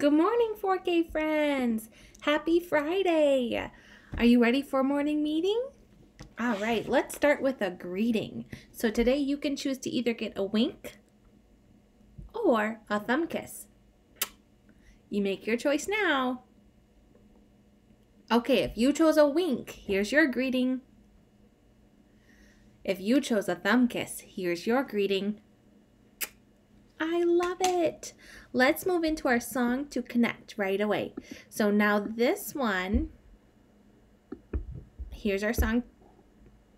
Good morning, 4K friends. Happy Friday. Are you ready for morning meeting? All right, let's start with a greeting. So today you can choose to either get a wink or a thumb kiss. You make your choice now. Okay, if you chose a wink, here's your greeting. If you chose a thumb kiss, here's your greeting. I love it. Let's move into our song to connect right away. So now this one, here's our song,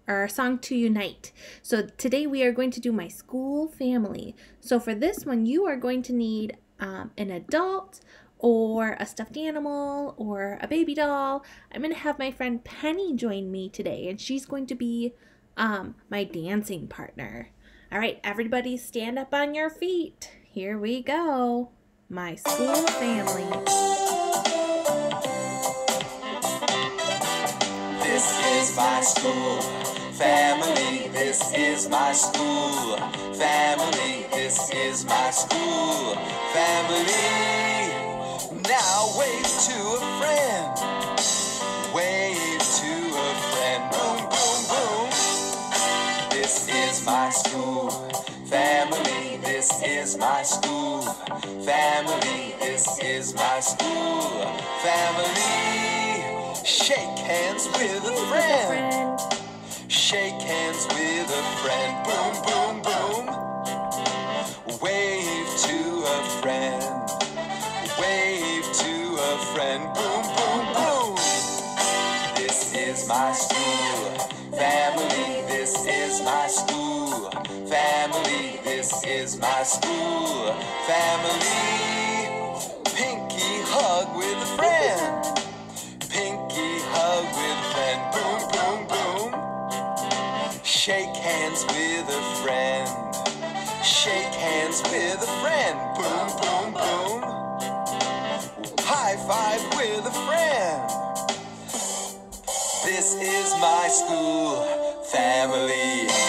our song to unite. So today we are going to do my school family. So for this one, you are going to need um, an adult or a stuffed animal or a baby doll. I'm going to have my friend Penny join me today and she's going to be um, my dancing partner. All right, everybody stand up on your feet. Here we go. My school family. This is my school family. This is my school family. This is my school family. Now wave to my school family. This is my school family. Shake hands with a friend. Shake hands with a friend. Boom, boom. This is my school family. Pinky hug with a friend. Pinky hug with a friend. Boom, boom, boom. Shake hands with a friend. Shake hands with a friend. Boom, boom, boom. High five with a friend. This is my school family.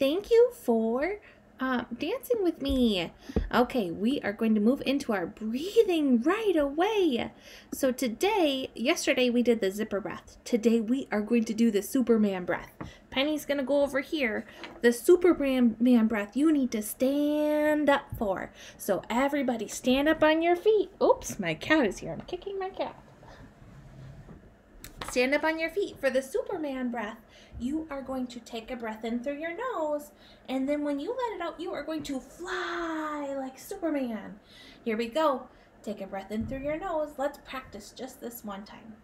Thank you for uh, dancing with me. Okay, we are going to move into our breathing right away. So today, yesterday we did the zipper breath. Today we are going to do the Superman breath. Penny's going to go over here. The Superman man breath you need to stand up for. So everybody stand up on your feet. Oops, my cat is here. I'm kicking my cat. Stand up on your feet for the Superman breath. You are going to take a breath in through your nose, and then when you let it out, you are going to fly like Superman. Here we go. Take a breath in through your nose. Let's practice just this one time.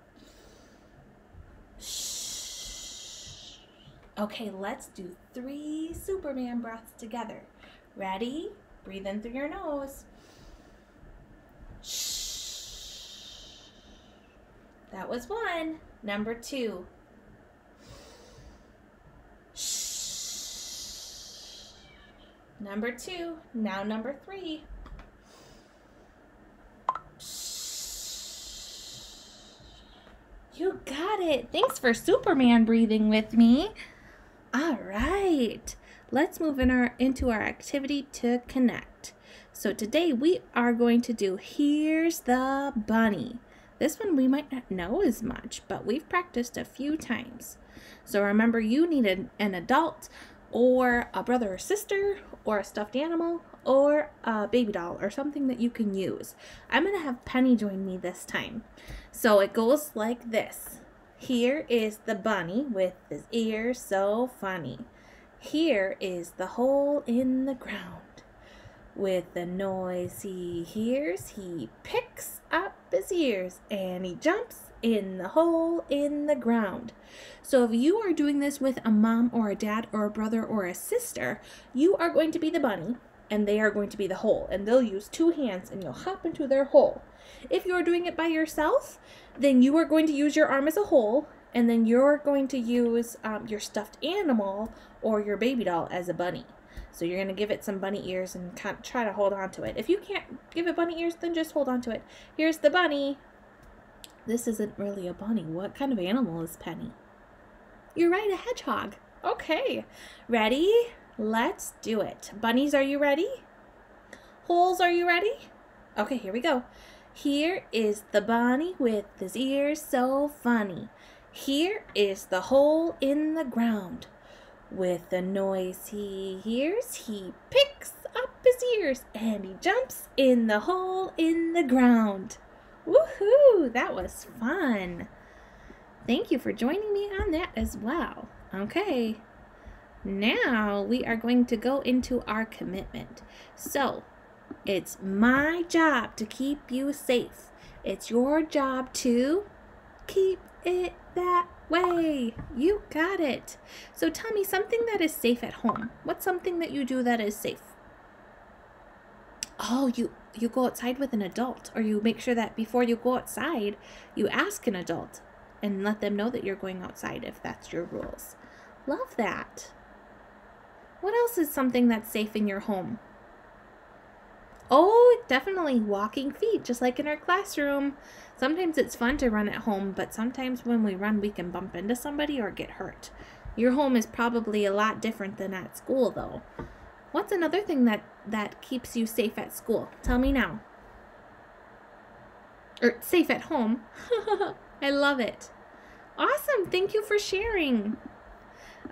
Okay, let's do three Superman breaths together. Ready? Breathe in through your nose. That was one. Number two. Number two. Now number three. You got it. Thanks for Superman breathing with me. All right. Let's move in our into our activity to connect. So today we are going to do here's the bunny. This one we might not know as much, but we've practiced a few times. So remember, you need an, an adult or a brother or sister or a stuffed animal or a baby doll or something that you can use. I'm going to have Penny join me this time. So it goes like this. Here is the bunny with his ears so funny. Here is the hole in the ground. With the noise he hears, he picks up his ears and he jumps in the hole in the ground. So, if you are doing this with a mom or a dad or a brother or a sister, you are going to be the bunny and they are going to be the hole. And they'll use two hands and you'll hop into their hole. If you're doing it by yourself, then you are going to use your arm as a hole and then you're going to use um, your stuffed animal or your baby doll as a bunny. So you're going to give it some bunny ears and try to hold on to it. If you can't give it bunny ears, then just hold on to it. Here's the bunny. This isn't really a bunny. What kind of animal is Penny? You're right, a hedgehog. Okay. Ready? Let's do it. Bunnies, are you ready? Holes, are you ready? Okay, here we go. Here is the bunny with his ears so funny. Here is the hole in the ground. With the noise he hears, he picks up his ears and he jumps in the hole in the ground. Woohoo! That was fun. Thank you for joining me on that as well. Okay, now we are going to go into our commitment. So, it's my job to keep you safe. It's your job to keep it that way. You got it. So tell me something that is safe at home. What's something that you do that is safe? Oh, you you go outside with an adult or you make sure that before you go outside, you ask an adult and let them know that you're going outside if that's your rules. Love that. What else is something that's safe in your home? Oh, definitely walking feet, just like in our classroom. Sometimes it's fun to run at home, but sometimes when we run, we can bump into somebody or get hurt. Your home is probably a lot different than at school, though. What's another thing that, that keeps you safe at school? Tell me now. Or safe at home. I love it. Awesome. Thank you for sharing.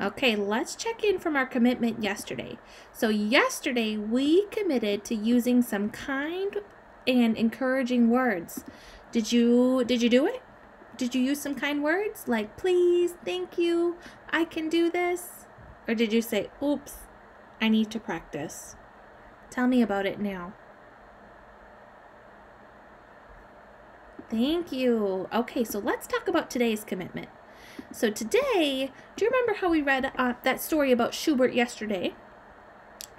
Okay, let's check in from our commitment yesterday. So, yesterday we committed to using some kind and encouraging words. Did you did you do it? Did you use some kind words like please, thank you, I can do this? Or did you say, "Oops, I need to practice"? Tell me about it now. Thank you. Okay, so let's talk about today's commitment. So today, do you remember how we read uh, that story about Shubert yesterday?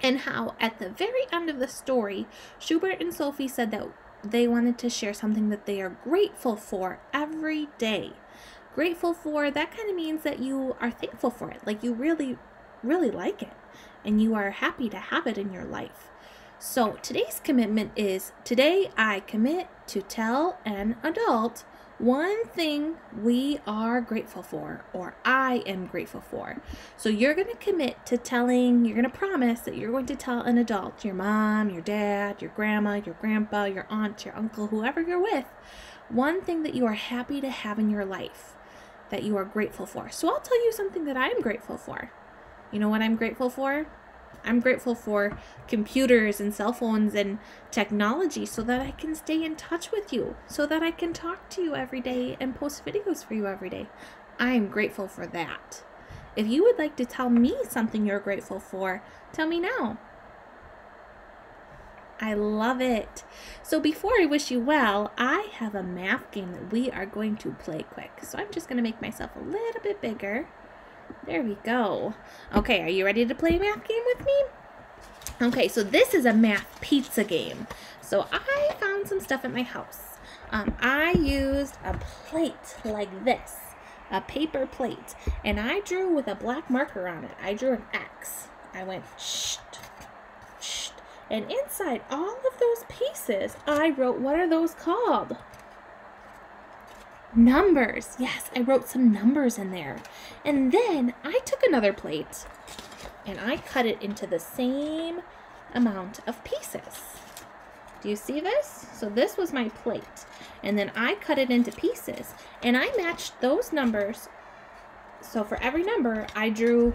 And how at the very end of the story, Shubert and Sophie said that they wanted to share something that they are grateful for every day. Grateful for, that kind of means that you are thankful for it. Like you really, really like it. And you are happy to have it in your life. So today's commitment is today I commit to tell an adult one thing we are grateful for, or I am grateful for. So you're going to commit to telling, you're going to promise that you're going to tell an adult, your mom, your dad, your grandma, your grandpa, your aunt, your uncle, whoever you're with, one thing that you are happy to have in your life that you are grateful for. So I'll tell you something that I'm grateful for. You know what I'm grateful for? I'm grateful for computers and cell phones and technology so that I can stay in touch with you, so that I can talk to you every day and post videos for you every day. I'm grateful for that. If you would like to tell me something you're grateful for, tell me now. I love it. So before I wish you well, I have a math game that we are going to play quick. So I'm just going to make myself a little bit bigger. There we go. Okay, are you ready to play a math game with me? Okay, so this is a math pizza game. So I found some stuff at my house. Um, I used a plate like this, a paper plate, and I drew with a black marker on it. I drew an X. I went shh, shh, and inside all of those pieces, I wrote, what are those called? Numbers. Yes, I wrote some numbers in there. And then I took another plate and I cut it into the same amount of pieces. Do you see this? So this was my plate. And then I cut it into pieces and I matched those numbers. So for every number, I drew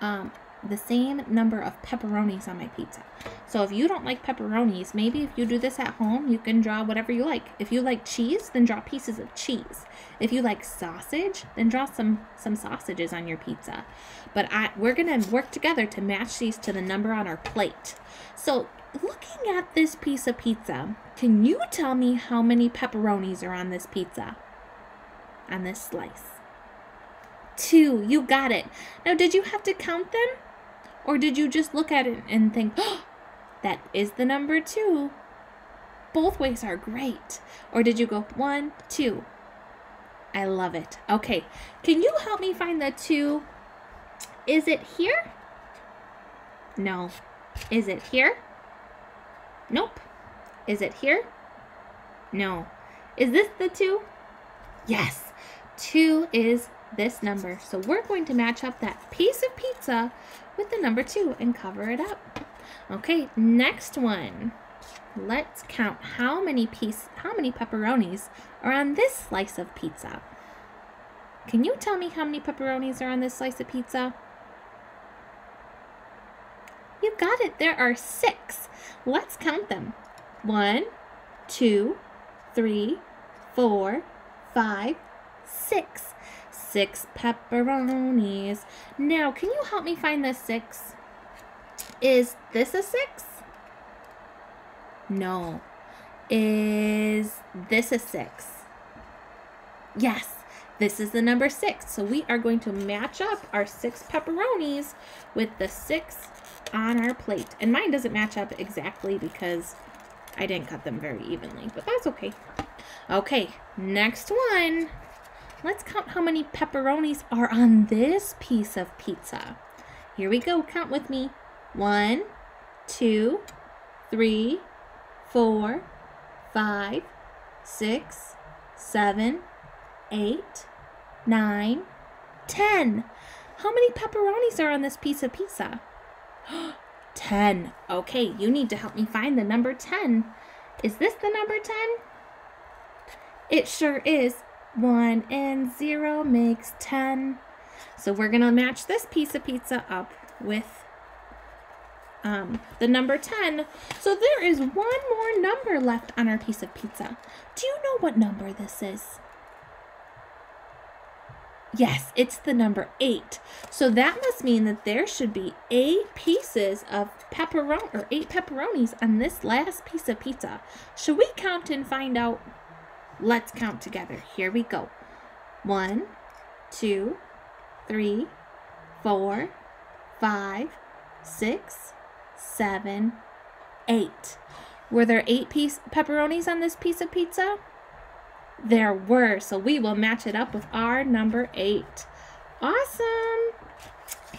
um, the same number of pepperonis on my pizza. So if you don't like pepperonis, maybe if you do this at home, you can draw whatever you like. If you like cheese, then draw pieces of cheese. If you like sausage, then draw some some sausages on your pizza. But I we're going to work together to match these to the number on our plate. So, looking at this piece of pizza, can you tell me how many pepperonis are on this pizza? On this slice? Two. You got it. Now, did you have to count them? Or did you just look at it and think, oh, that is the number two? Both ways are great. Or did you go one, two? I love it. Okay, can you help me find the two? Is it here? No. Is it here? Nope. Is it here? No. Is this the two? Yes. Two is this number. So we're going to match up that piece of pizza with the number two and cover it up. Okay, next one. let's count how many piece how many pepperonis are on this slice of pizza. Can you tell me how many pepperonis are on this slice of pizza? You got it. There are six. Let's count them. One, two, three, four, five, six. Six pepperonis. Now, can you help me find the six? Is this a six? No. Is this a six? Yes, this is the number six. So we are going to match up our six pepperonis with the six on our plate. And mine doesn't match up exactly because I didn't cut them very evenly, but that's okay. Okay, next one. Let's count how many pepperonis are on this piece of pizza. Here we go. Count with me. One, two, three, four, five, six, seven, eight, nine, ten. How many pepperonis are on this piece of pizza? 10. Okay, you need to help me find the number 10. Is this the number 10? It sure is. 1 and 0 makes 10. So we're to match this piece of pizza up with um, the number 10. So there is one more number left on our piece of pizza. Do you know what number this is? Yes, it's the number eight. So that must mean that there should be eight pieces of pepperoni or eight pepperonis on this last piece of pizza. Should we count and find out? Let's count together. Here we go. One, two, three, four, five, six, seven, eight. Were there eight piece pepperonis on this piece of pizza? There were, so we will match it up with our number eight. Awesome!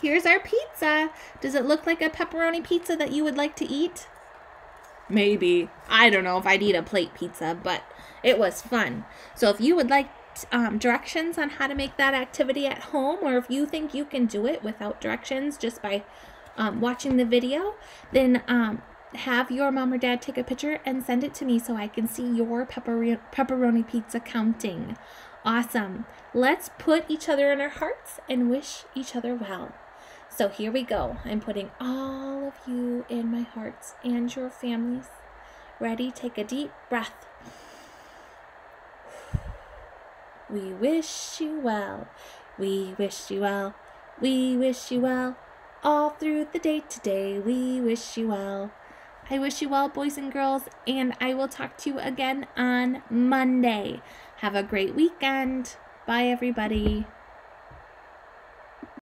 Here's our pizza. Does it look like a pepperoni pizza that you would like to eat? Maybe. I don't know if I'd eat a plate pizza, but it was fun. So if you would like um, directions on how to make that activity at home, or if you think you can do it without directions just by um, watching the video, then um, have your mom or dad take a picture and send it to me so I can see your pepper- pepperoni pizza counting. Awesome. Let's put each other in our hearts and wish each other well. So here we go. I'm putting all of you in my hearts and your families. Ready? Take a deep breath. We wish you well. We wish you well. We wish you well. All through the day today, we wish you well. I wish you well, boys and girls, and I will talk to you again on Monday. Have a great weekend. Bye, everybody.